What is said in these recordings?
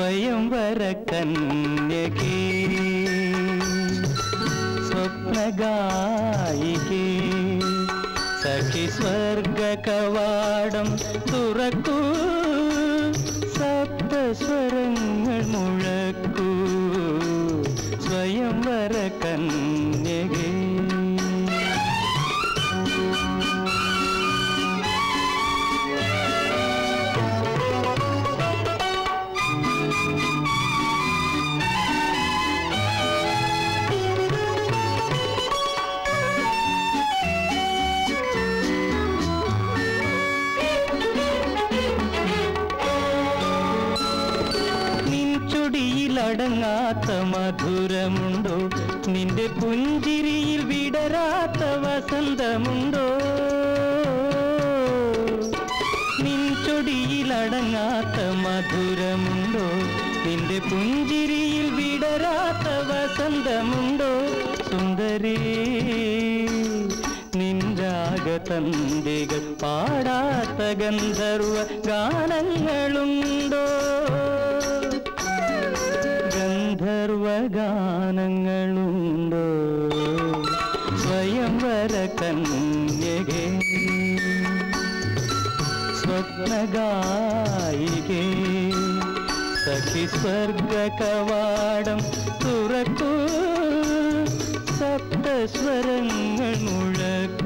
സ്വയംവര കന്യകേ സ്വപ്നഗായികേ സഖി സ്വർഗ കവാടം തുറക്കൂ ചുടിയിലടങ്ങാത്ത മധുരമുണ്ടോ? നിന്റെ പുഞ്ചിരിയിൽ വിടരാത്ത വസന്തമുണ്ടോ? നിൻചൊടിയിൽ അടങ്ങാത്ത മധുരമുണ്ടോ? നിന്റെ പുഞ്ചിരിയിൽ വിടരാത്ത വസന്തമുണ്ടോ? സുന്ദരി നിൻരാഗതന്തികൾ പാടാത്ത ഗന്ധർവ ഗാനങ്ങളുണ്ടോ? ഗാനങ്ങളുണ്ടോ? സ്വയംവര കന്യകേ സ്വപ്നഗായികേ സഖി സ്വർഗ കവാടം തുറക്കൂ സപ്തസ്വരങ്ങൾ മുഴക്കൂ.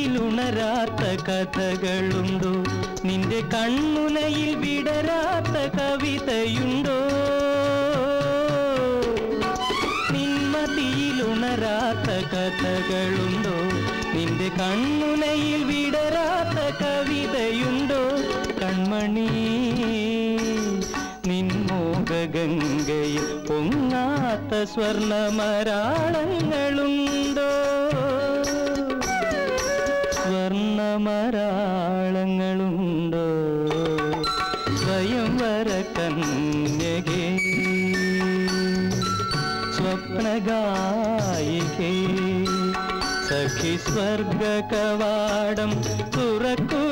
ഉണരാത്ത കഥകളുണ്ടോ? നിന്റെ കണ്ണുനയിൽ വിടരാത്ത കവിതയുണ്ടോ? നിന്മതിയിലുണരാത്ത കഥകളുണ്ടോ? നിന്റെ കണ്ണുനയിൽ വിടരാത്ത കവിതയുണ്ടോ? കൺമണി നിൻമോഹഗംഗയിൽ പൊങ്ങാത്ത സ്വർണമരാളങ്ങളുണ്ടോ? സ്വയംവര കന്യകേ സ്വപ്നഗായികേ സഖി സ്വർഗ കവാടം തുറക്കൂ